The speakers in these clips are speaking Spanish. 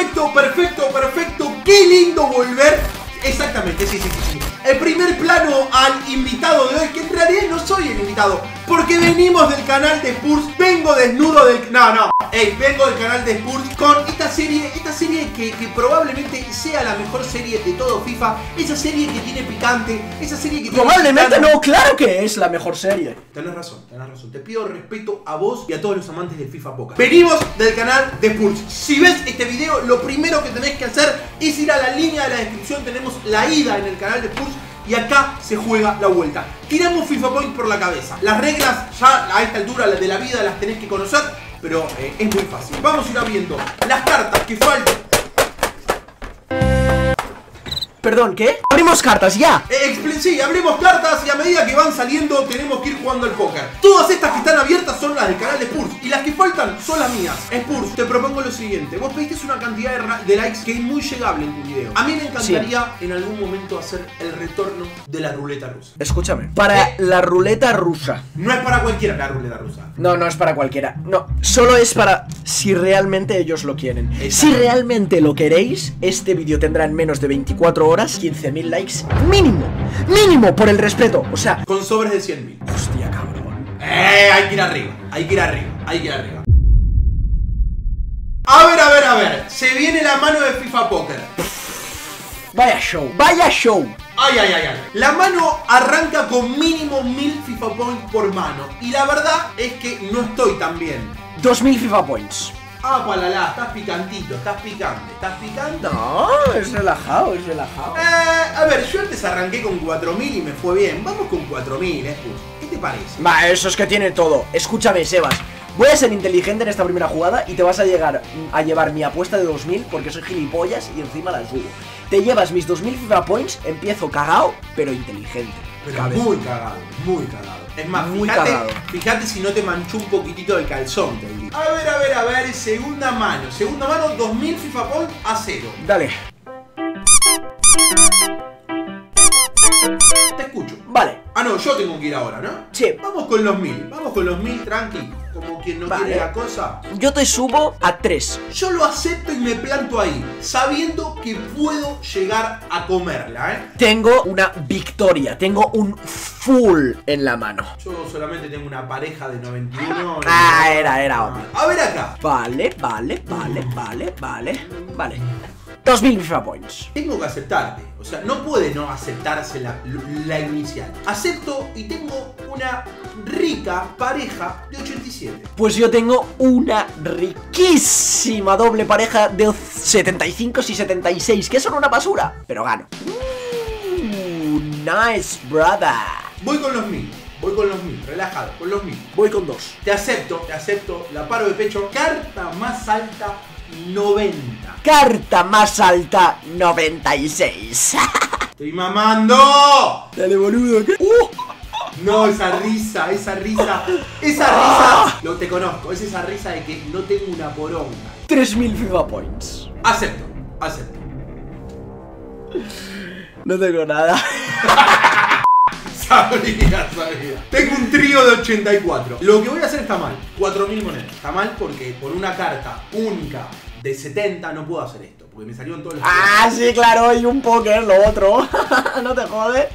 Perfecto, perfecto, perfecto. Qué lindo volver. Exactamente, sí, sí, sí, sí. El primer plano al invitado de hoy, que en realidad no soy el invitado, porque venimos del canal de Spurs, vengo desnudo del... No, no, Ey, vengo del canal de Spurs con esta serie, esta serie que, que, probablemente sea la mejor serie de todo FIFA, esa serie que tiene picante, esa serie que tiene Probablemente no, claro que es la mejor serie. Tenés razón, tenés razón. Te pido respeto a vos y a todos los amantes del FIFA Poker. Venimos del canal de Spurs. Si ves este video, lo primero que tenés que hacer es ir a la línea de la descripción, tenemos la ida en el canal de Spurs y acá se juega la vuelta. Tiramos FIFA Point por la cabeza. Las reglas ya a esta altura de la vida las tenés que conocer pero eh, es muy fácil. Vamos a ir viendo las cartas que faltan. Perdón, ¿qué? Abrimos cartas, ya. Eh, sí, abrimos cartas y a medida que van saliendo tenemos que ir jugando al póker. Todas estas que están abiertas son las del canal de Spurs y las que faltan son las mías. Spurs, te propongo lo siguiente. Vos pediste una cantidad de, likes que es muy llegable en tu video. A mí me encantaría en algún momento hacer el retorno de la ruleta rusa. Escúchame, para eh, la ruleta rusa. No es para cualquiera la ruleta rusa. No, no es para cualquiera. No, solo es para si realmente ellos lo quieren. Si realmente lo queréis, este vídeo tendrá en menos de 24 horas horas 15.000 likes mínimo. Mínimo por el respeto. O sea, con sobres de 100.000. Hostia. Eh, hay que ir arriba. Hay que ir arriba. Hay que ir arriba. A ver, a ver, a ver. Se viene la mano de FIFA Poker. Vaya show. Vaya show. Ay, ay, ay, ay. La mano arranca con mínimo 1000 FIFA Points por mano. Y la verdad es que no estoy tan bien. 2000 FIFA Points. Ah, palala, estás picantito, estás picante, estás picante. No, es relajado, es relajado. Eh, a ver, yo antes arranqué con 4000 y me fue bien. Vamos con 4000, eh, ¿Qué te parece? Va, eso es que tiene todo. Escúchame, Sebas. Voy a ser inteligente en esta primera jugada y te vas a llegar a llevar mi apuesta de 2000 porque soy gilipollas y encima la subo. Te llevas mis 2000 FIFA Points, empiezo cagado, pero inteligente. Pero muy cagado, muy cagado. Es más, Muy fíjate, fíjate si no te manchó un poquitito el calzón, te digo. A ver, a ver, a ver, segunda mano. Segunda mano, 2000 FIFA Point a cero. Dale. No, yo tengo que ir ahora, ¿no? Sí. Vamos con los mil. Vamos con los mil, tranqui. Como quien no quiere la cosa. Yo te subo a 3. Yo lo acepto y me planto ahí, sabiendo que puedo llegar a comerla, ¿eh? Tengo una victoria, tengo un full en la mano. Yo solamente tengo una pareja de 91. Ah, era, era obvio. A ver acá. Vale, vale, vale, vale, vale, vale. 2000 FIFA Points. Tengo que aceptarte. O sea, no puede no aceptarse la, la inicial. Acepto y tengo una rica pareja de 87. Pues yo tengo una riquísima doble pareja de 75 y 76, que son una basura, pero gano. Uh, nice, brother. Voy con los mil. Voy con los mil, relajado, con los mil. Voy con dos. Te acepto, te acepto. La paro de pecho. Carta más alta 90. Carta más alta, 96. ¡Estoy mamando! Dale, boludo. ¿qué? Uh. No, esa risa, esa risa, esa risa. Lo te conozco, es esa risa de que no tengo una poronga. 3000 FIFA Points. Acepto, acepto. No tengo nada. sabía, sabía. Tengo un trío de 84. Lo que voy a hacer está mal. 4000 monedas. Está mal porque por una carta única de 70 no puedo hacer esto. Porque me salieron todos los. Ah, sí, claro, y un póker, lo otro. no te jode.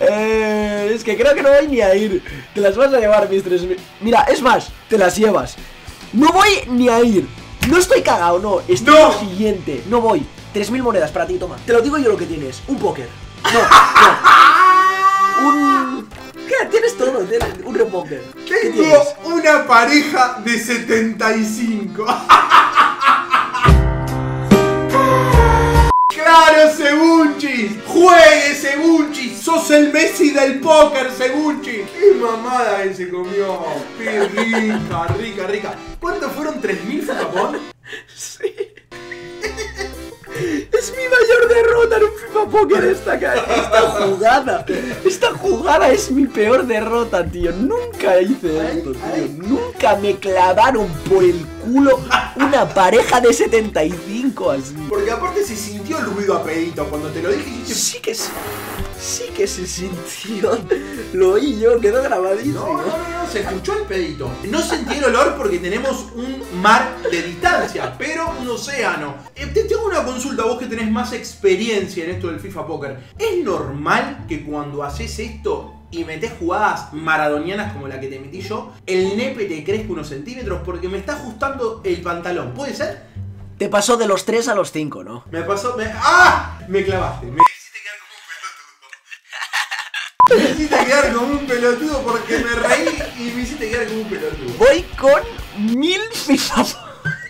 Eh, es que creo que no voy ni a ir. Te las vas a llevar, mis 3000. Mira, es más, te las llevas. No voy ni a ir. No estoy cagado, no. Estoy lo siguiente. No voy. 3000 monedas para ti, toma. Te lo digo yo lo que tienes. Un póker. No, no. Un. ¿Qué? Tienes todo. Tienes un repóker. Tengo una pareja de 75. ¡Claro, Sebunchis! ¡Juegue, Sebunchis! ¡Sos el Messi del póker, Sebunchis! ¡Qué mamada que se comió! ¡Qué rica, rica, rica! ¿Cuánto fueron? ¿3.000 Japón? Sí. Es mi mayor derrota en un FIFA Poker esta, esta jugada. Esta jugada es mi peor derrota, tío. Nunca hice esto, tío. Nunca me clavaron por el culo una pareja de 75 así. Porque aparte se sintió el ruido a pedito. Cuando te lo dije, Sí que se, sí que se sintió. Lo oí yo, quedó grabadísimo. No, no, no, no, se escuchó el pedito. No sentí el olor porque tenemos un mar de distancia, pero un océano. Eh, te tengo una consulta, vos que tenés más experiencia en esto del FIFA Poker. ¿Es normal que cuando haces esto y metés jugadas maradonianas como la que te metí yo, el nepe te crezca unos centímetros porque me está ajustando el pantalón? ¿Puede ser? Te pasó de los 3 a los 5, ¿no? Me pasó. Me... ¡Ah! Me clavaste. Me hiciste quedar como un pelotudo. Porque me reí y me hiciste quedar como un pelotudo. Voy con mil FIFA.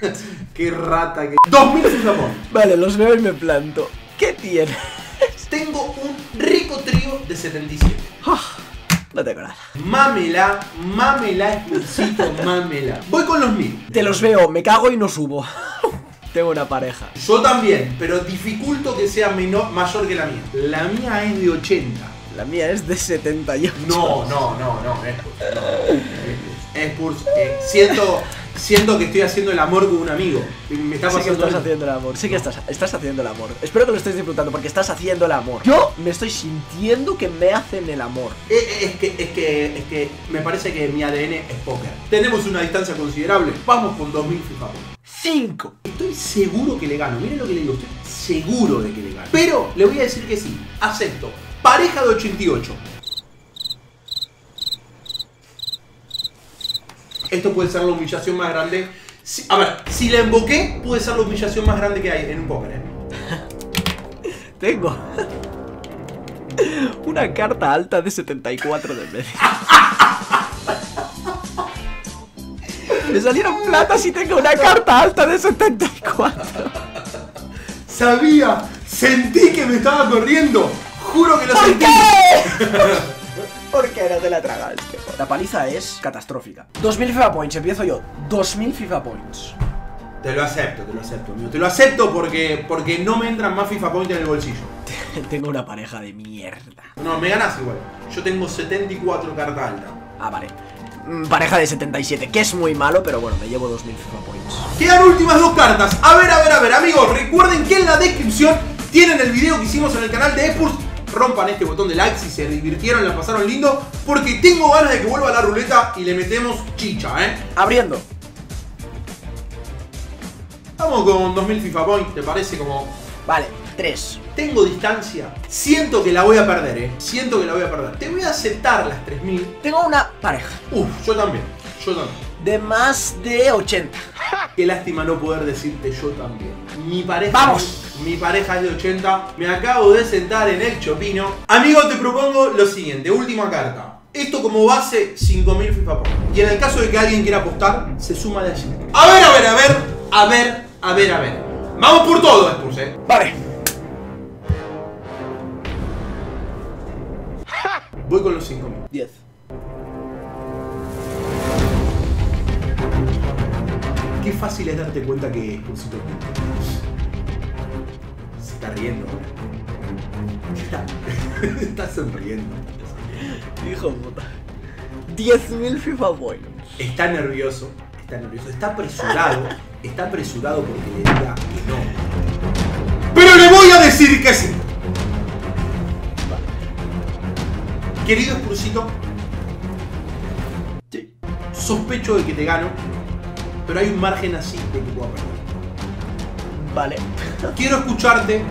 Qué rata que. 2000 FIFA Points. Vale, los veo y me planto. ¿Qué tiene? Tengo un rico trío de 77. Ah, no tengo nada. Mámela, mámela, expulsito, mámela. Voy con los 1000. Te los veo, me cago y no subo. tengo una pareja. Yo también, pero dificulto que sea menor, mayor que la mía. La mía es de 80. La mía es de 78. No, no, no, no, es Spurs. No. Eh, siento, siento que estoy haciendo el amor con un amigo. Me está Sí que estás haciendo el amor, sí que estás, estás haciendo el amor. Espero que lo estés disfrutando porque estás haciendo el amor. Yo me estoy sintiendo que me hacen el amor. Eh, eh, Es que, es que, es que me parece que mi ADN es póker. Tenemos una distancia considerable. Vamos con 2000 FIFA Points. 5. Estoy seguro que le gano. Miren lo que le digo. Estoy seguro de que le gano. Pero le voy a decir que sí. Acepto. Pareja de 88. Esto puede ser la humillación más grande. Si- a ver, si la invoqué, puede ser la humillación más grande que hay en un póker. ¿eh? Tengo una carta alta de 74 de media. Me salieron platas y tengo una carta alta de 74. Sabía, sentí que me estaba corriendo. Juro que lo ¿Por sentí. qué? ¿Por qué no te la tragaste? La paliza es catastrófica. 2000 FIFA Points, empiezo yo. 2000 FIFA Points. Te lo acepto, te lo acepto, amigo. Te lo acepto porque, porque no me entran más FIFA Point en el bolsillo. Tengo una pareja de mierda. No, me ganas igual. Yo tengo 74 carta alta. Ah, vale. Mm, Pareja de 77, que es muy malo, pero bueno, me llevo 2000 FIFA Points. Quedan últimas dos cartas. A ver, a ver, a ver, amigos. Recuerden que en la descripción tienen el video que hicimos en el canal de Epurs. Rompan este botón de like si se divirtieron, la pasaron lindo. Porque tengo ganas de que vuelva la ruleta y le metemos chicha, ¿eh? Abriendo. Vamos con 2000 FIFA Points, ¿te parece como Vale, 3. tengo distancia? Siento que la voy a perder, ¿eh? Siento que la voy a perder. Te voy a aceptar las 3000. Tengo una pareja Uf, yo también. Yo también. de más de 80. Qué lástima no poder decirte yo también. Mi pareja. ¡Vamos! Mi pareja es de 80. Me acabo de sentar en el chopino. Amigo, te propongo lo siguiente: última carta. Esto como base, 5000 FIFA Points. Y en el caso de que alguien quiera apostar, se suma de allí. A ver, a ver, a ver, a ver, a ver, a ver. Vamos por todo, Spurs, eh. Vale. Voy con los 5000. 10. Qué fácil es darte cuenta que Spursito se está riendo. Está, está sonriendo. Hijo de puta. 10.000 FIFA Points. Está nervioso, está nervioso, está apresurado, está apresurado porque le diga que no. Pero le voy a decir que sí. Querido Spursito, Sí. sospecho de que te gano, pero hay un margen así de que pueda perder. Vale. Quiero escucharte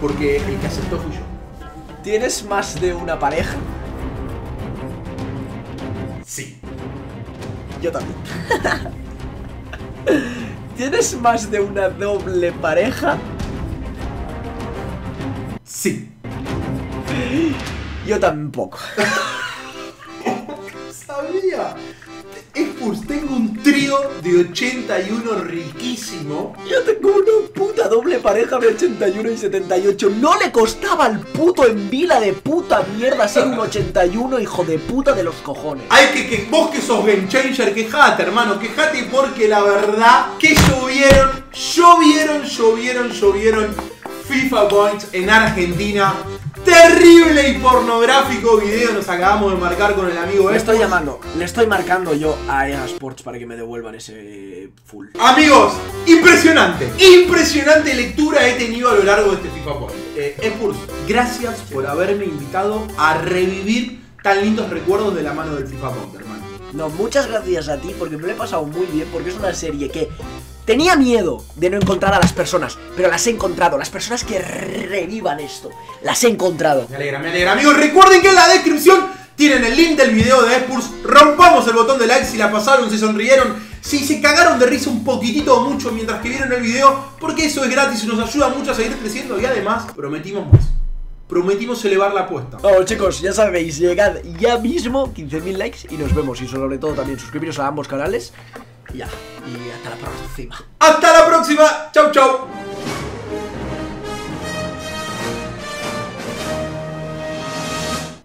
porque el que aceptó fui yo. ¿Tienes más de una pareja? Sí. Yo también. ¿Tienes más de una doble pareja? Sí. Yo tampoco. Sabía. Tengo un trío de 81 riquísimo. Yo tengo una puta doble pareja de 81 y 78. No le costaba al puto en vila de puta mierda ser un 81, hijo de puta de los cojones. Hay que, que vos que sos game changer, quejate, hermano, quejate porque la verdad que llovieron, llovieron, llovieron, llovieron FIFA Points en Argentina. Te terrible y pornográfico video nos acabamos de marcar con el amigo Le estoy llamando, le estoy marcando yo a EA Sports para que me devuelvan ese full. Amigos, impresionante, impresionante lectura he tenido a lo largo de este FIFA Point. Eh, Spurs, gracias por haberme invitado a revivir tan lindos recuerdos de la mano del FIFA Point, hermano. No, muchas gracias a ti porque me lo he pasado muy bien porque es una serie que tenía miedo de no encontrar a las personas, pero las he encontrado. Las personas que revivan esto, las he encontrado. Me alegra, me alegra. Amigos, recuerden que en la descripción tienen el link del video de Spurs. Rompamos el botón de like si la pasaron, si sonrieron, si se cagaron de risa un poquitito o mucho mientras que vieron el video, porque eso es gratis y nos ayuda mucho a seguir creciendo. Y además, prometimos más. Prometimos elevar la apuesta. Vamos chicos, ya sabéis, llegad ya mismo 15.000 likes y nos vemos. Y sobre todo también suscribiros a ambos canales. Ya, y hasta la próxima. Hasta la próxima. Chau, chau.